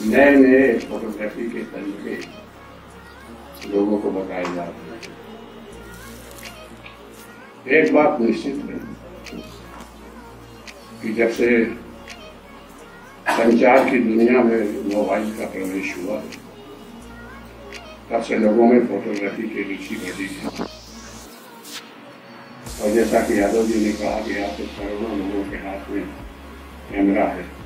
नए नए फोटोग्राफी के तरीके लोगों को बताए जा रहे हैं। एक बात निश्चित है कि जब से संचार की दुनिया में मोबाइल का प्रवेश हुआ, तब से लोगों में फोटोग्राफी की रुचि बढ़ी है। और जैसा कि यादव जी ने कहा कि आप करोड़ों लोगों के हाथ में कैमरा है।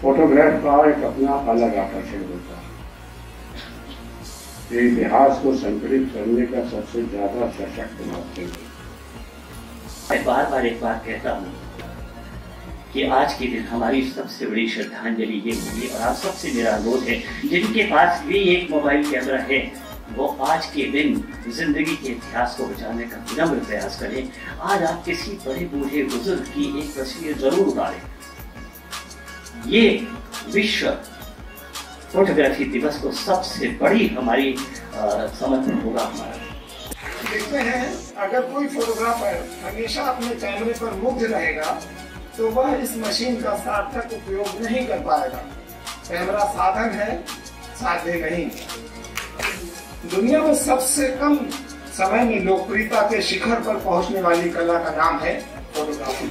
फोटोग्राफ का एक अपना अलग आकर्षण होता है। ये इतिहास को संकलित करने का सबसे ज़्यादा सशक्त माध्यम है। मैं बार बार एक बात कहता हूँ कि आज के दिन हमारी सबसे बड़ी श्रद्धांजलि ये होगी और आप सबसे मेरा अनुरोध है, जिनके पास भी एक मोबाइल कैमरा है, वो आज के दिन ज़िंदगी के इतिहास को बचाने का विनम्र प्रयास करें। आज आप किसी बड़े बूढ़े बुज़ुर्ग की एक तस्वीर ज़रूर उतारें। ये विश्व फोटोग्राफी दिवस को सबसे बड़ी हमारी समर्थन होगा हमारा। देखते हैं, अगर कोई फोटोग्राफर हमेशा अपने कैमरे पर मुग्ध रहेगा तो वह इस मशीन का सार्थक उपयोग नहीं कर पाएगा। कैमरा साधन है, साध्य नहीं। दुनिया में सबसे कम समय में लोकप्रियता के शिखर पर पहुँचने वाली कला का नाम है फोटोग्राफी